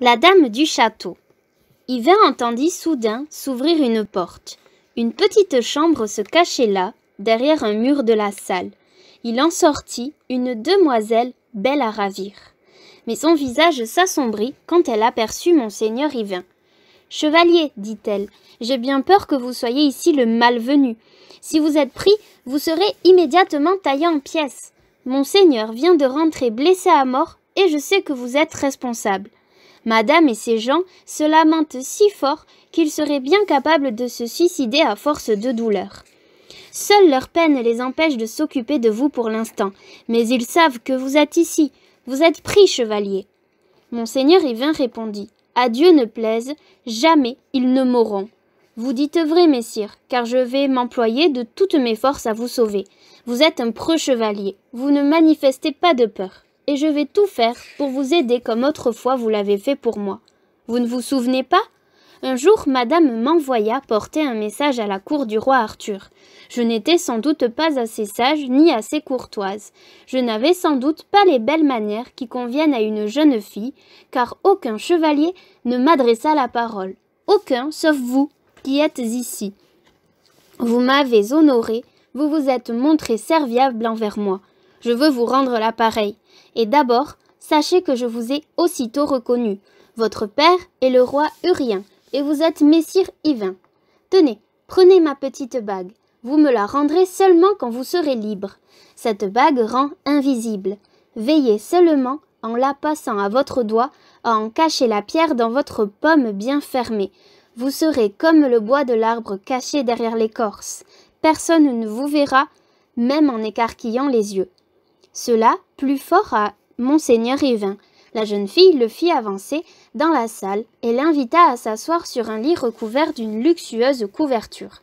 La dame du château. Yvain entendit soudain s'ouvrir une porte. Une petite chambre se cachait là, derrière un mur de la salle. Il en sortit une demoiselle belle à ravir. Mais son visage s'assombrit quand elle aperçut monseigneur Yvain. Chevalier, dit-elle, j'ai bien peur que vous soyez ici le malvenu. Si vous êtes pris, vous serez immédiatement taillé en pièces. Monseigneur vient de rentrer blessé à mort, et je sais que vous êtes responsable. Madame et ses gens se lamentent si fort qu'ils seraient bien capables de se suicider à force de douleur. Seule leur peine les empêche de s'occuper de vous pour l'instant, mais ils savent que vous êtes ici. Vous êtes pris, chevalier. Monseigneur Yvain répondit. À Dieu ne plaise, jamais ils ne mourront. Vous dites vrai, messire, car je vais m'employer de toutes mes forces à vous sauver. Vous êtes un preux chevalier, vous ne manifestez pas de peur et je vais tout faire pour vous aider comme autrefois vous l'avez fait pour moi. Vous ne vous souvenez pas? Un jour, madame m'envoya porter un message à la cour du roi Arthur. Je n'étais sans doute pas assez sage ni assez courtoise. Je n'avais sans doute pas les belles manières qui conviennent à une jeune fille, car aucun chevalier ne m'adressa la parole. Aucun, sauf vous, qui êtes ici. Vous m'avez honoré, vous vous êtes montré serviable envers moi. Je veux vous rendre l'appareil. Et d'abord, sachez que je vous ai aussitôt reconnu. Votre père est le roi Urien, et vous êtes messire Yvain. Tenez, prenez ma petite bague. Vous me la rendrez seulement quand vous serez libre. Cette bague rend invisible. Veillez seulement, en la passant à votre doigt, à en cacher la pierre dans votre pomme bien fermée. Vous serez comme le bois de l'arbre caché derrière l'écorce. Personne ne vous verra, même en écarquillant les yeux. Cela plus fort à monseigneur Yvain. La jeune fille le fit avancer dans la salle et l'invita à s'asseoir sur un lit recouvert d'une luxueuse couverture.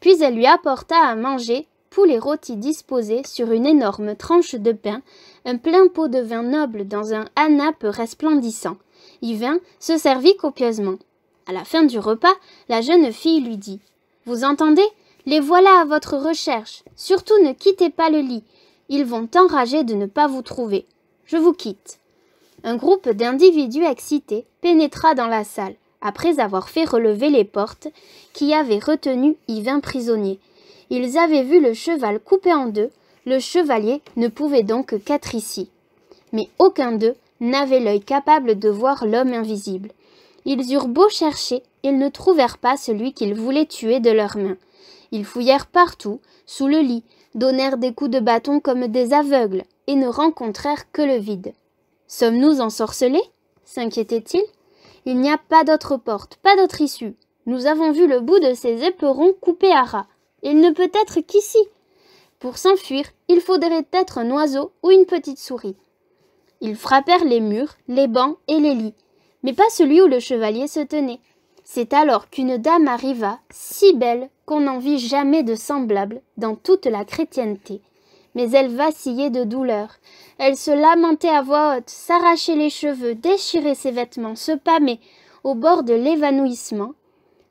Puis elle lui apporta à manger poulet rôti disposé sur une énorme tranche de pain, un plein pot de vin noble dans un anape resplendissant. Yvain se servit copieusement. À la fin du repas, la jeune fille lui dit Vous entendez? Les voilà à votre recherche. Surtout ne quittez pas le lit. Ils vont enrager de ne pas vous trouver. Je vous quitte. Un groupe d'individus excités pénétra dans la salle, après avoir fait relever les portes qui avaient retenu Yvain prisonnier. Ils avaient vu le cheval coupé en deux, le chevalier ne pouvait donc qu'être ici. Mais aucun d'eux n'avait l'œil capable de voir l'homme invisible. Ils eurent beau chercher, ils ne trouvèrent pas celui qu'ils voulaient tuer de leurs mains. Ils fouillèrent partout, sous le lit, donnèrent des coups de bâton comme des aveugles, et ne rencontrèrent que le vide. Sommes-nous ensorcelés? s'inquiétait-il. Il, n'y a pas d'autre porte, pas d'autre issue. Nous avons vu le bout de ces éperons coupés à ras. Il ne peut être qu'ici. Pour s'enfuir, il faudrait être un oiseau ou une petite souris. Ils frappèrent les murs, les bancs et les lits, mais pas celui où le chevalier se tenait. C'est alors qu'une dame arriva, si belle qu'on n'en vit jamais de semblable dans toute la chrétienté. Mais elle vacillait de douleur. Elle se lamentait à voix haute, s'arrachait les cheveux, déchirait ses vêtements, se pâmait au bord de l'évanouissement,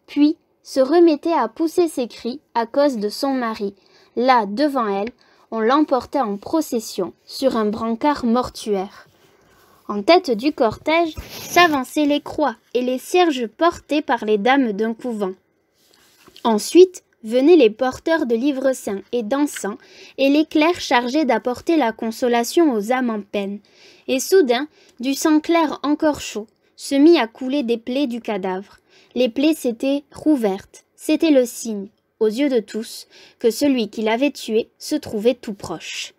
puis se remettait à pousser ses cris à cause de son mari. Là, devant elle, on l'emportait en procession sur un brancard mortuaire. En tête du cortège s'avançaient les croix et les cierges portés par les dames d'un couvent. Ensuite venaient les porteurs de livres saints et d'encens et les clercs chargés d'apporter la consolation aux âmes en peine. Et soudain, du sang clair encore chaud se mit à couler des plaies du cadavre. Les plaies s'étaient rouvertes. C'était le signe, aux yeux de tous, que celui qui l'avait tué se trouvait tout proche.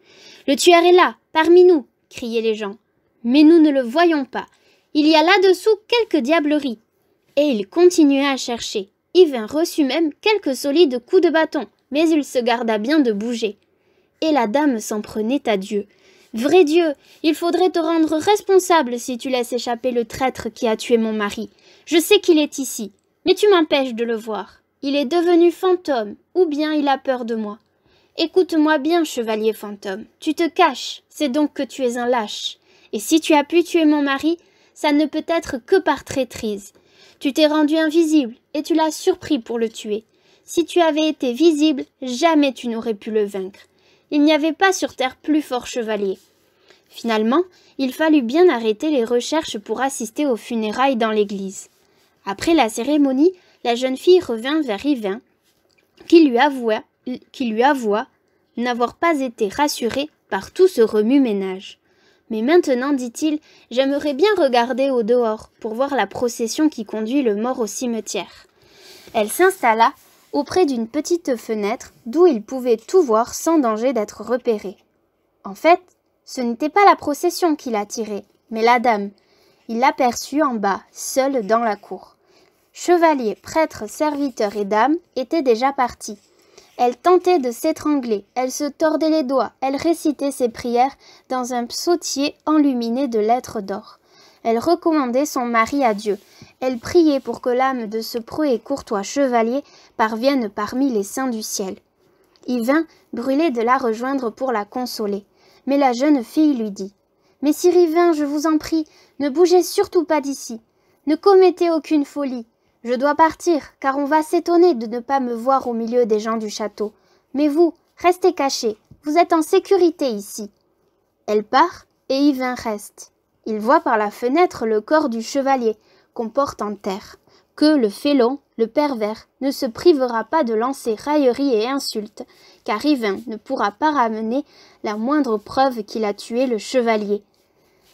Le tueur est là, parmi nous, criaient les gens. Mais nous ne le voyons pas. Il y a là-dessous quelque diablerie. Et il continuait à chercher. Yvain reçut même quelques solides coups de bâton, mais il se garda bien de bouger. Et la dame s'en prenait à Dieu. Vrai Dieu, il faudrait te rendre responsable si tu laisses échapper le traître qui a tué mon mari. Je sais qu'il est ici, mais tu m'empêches de le voir. Il est devenu fantôme, ou bien il a peur de moi. Écoute-moi bien, chevalier fantôme. Tu te caches, c'est donc que tu es un lâche. Et si tu as pu tuer mon mari, ça ne peut être que par traîtrise. Tu t'es rendu invisible et tu l'as surpris pour le tuer. Si tu avais été visible, jamais tu n'aurais pu le vaincre. Il n'y avait pas sur terre plus fort chevalier. Finalement, il fallut bien arrêter les recherches pour assister aux funérailles dans l'église. Après la cérémonie, la jeune fille revint vers Yvain, qui lui avoua, qui lui avoua n'avoir pas été rassuré par tout ce remue-ménage. Mais maintenant, dit-il, j'aimerais bien regarder au dehors pour voir la procession qui conduit le mort au cimetière. Elle s'installa auprès d'une petite fenêtre d'où il pouvait tout voir sans danger d'être repéré. En fait, ce n'était pas la procession qui l'attirait, mais la dame. Il l'aperçut en bas, seule dans la cour. Chevaliers, prêtres, serviteurs et dames étaient déjà partis. Elle tentait de s'étrangler, elle se tordait les doigts, elle récitait ses prières dans un psautier enluminé de lettres d'or. Elle recommandait son mari à Dieu. Elle priait pour que l'âme de ce preux et courtois chevalier parvienne parmi les saints du ciel. Yvain brûlait de la rejoindre pour la consoler. Mais la jeune fille lui dit Messire Yvain, je vous en prie, ne bougez surtout pas d'ici. Ne commettez aucune folie. Je dois partir, car on va s'étonner de ne pas me voir au milieu des gens du château. Mais vous, restez cachés. Vous êtes en sécurité ici. Elle part, et Yvain reste. Il voit par la fenêtre le corps du chevalier, qu'on porte en terre. Que le félon, le pervers, ne se privera pas de lancer railleries et insultes, car Yvain ne pourra pas ramener la moindre preuve qu'il a tué le chevalier.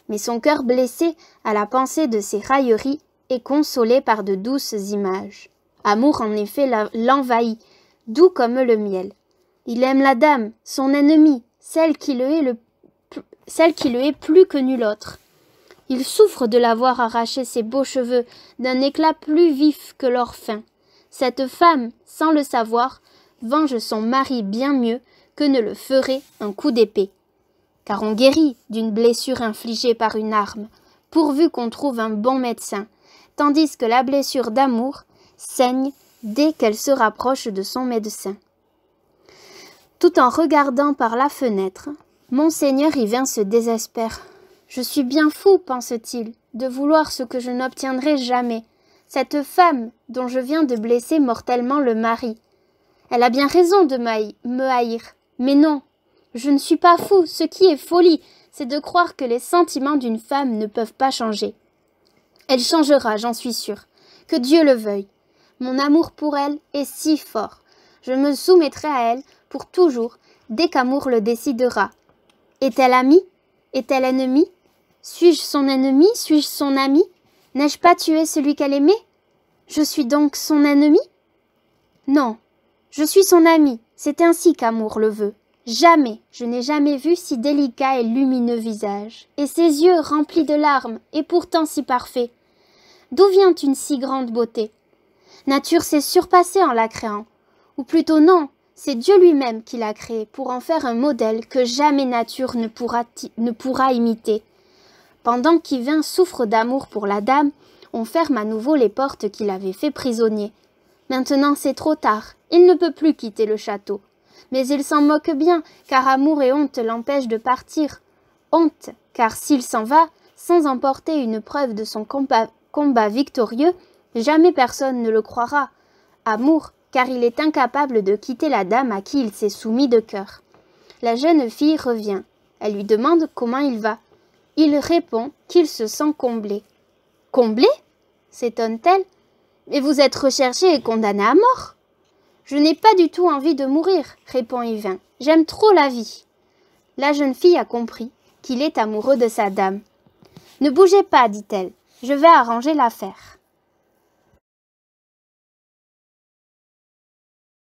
Mais son cœur blessé à la pensée de ces railleries et consolé par de douces images. Amour en effet l'envahit, doux comme le miel. Il aime la dame, son ennemie, celle qui le hait plus que nulle autre. Il souffre de l'avoir arraché ses beaux cheveux d'un éclat plus vif que l'or fin. Cette femme, sans le savoir, venge son mari bien mieux que ne le ferait un coup d'épée. Car on guérit d'une blessure infligée par une arme, pourvu qu'on trouve un bon médecin, tandis que la blessure d'amour saigne dès qu'elle se rapproche de son médecin. Tout en regardant par la fenêtre, Monseigneur Yvain se désespère. Je suis bien fou, pense-t-il, de vouloir ce que je n'obtiendrai jamais. Cette femme dont je viens de blesser mortellement le mari. Elle a bien raison de me haïr. Mais non, je ne suis pas fou. Ce qui est folie, c'est de croire que les sentiments d'une femme ne peuvent pas changer. Elle changera, j'en suis sûre. Que Dieu le veuille. Mon amour pour elle est si fort. Je me soumettrai à elle pour toujours, dès qu'amour le décidera. Est-elle amie? Est-elle ennemie? Suis-je son ennemi? Suis-je son ami? N'ai-je pas tué celui qu'elle aimait? Je suis donc son ennemi? Non, je suis son ami. C'est ainsi qu'amour le veut. Jamais je n'ai jamais vu si délicat et lumineux visage, et ses yeux remplis de larmes, et pourtant si parfaits. D'où vient une si grande beauté? Nature s'est surpassée en la créant. Ou plutôt non, c'est Dieu lui-même qui l'a créée pour en faire un modèle que jamais nature ne pourra, imiter. Pendant qu'Yvain souffre d'amour pour la dame, on ferme à nouveau les portes qu'il avait fait prisonnier. Maintenant c'est trop tard, il ne peut plus quitter le château. Mais il s'en moque bien, car amour et honte l'empêchent de partir. Honte, car s'il s'en va, sans emporter une preuve de son combat victorieux, jamais personne ne le croira. Amour, car il est incapable de quitter la dame à qui il s'est soumis de cœur. La jeune fille revient. Elle lui demande comment il va. Il répond qu'il se sent comblé. Comblé? s'étonne-t-elle. Mais vous êtes recherché et condamné à mort? Je n'ai pas du tout envie de mourir, répond Yvain. J'aime trop la vie. La jeune fille a compris qu'il est amoureux de sa dame. Ne bougez pas, dit-elle. Je vais arranger l'affaire.